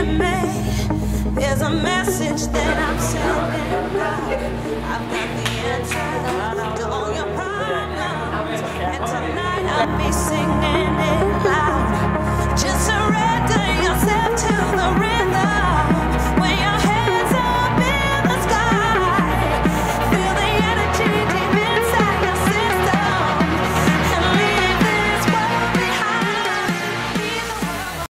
There's a message that I'm sending. I've got the answer to all your problems. And tonight I'll be